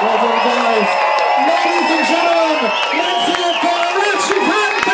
Well done, guys. Ladies and gentlemen, let's hear it for Richie Penn.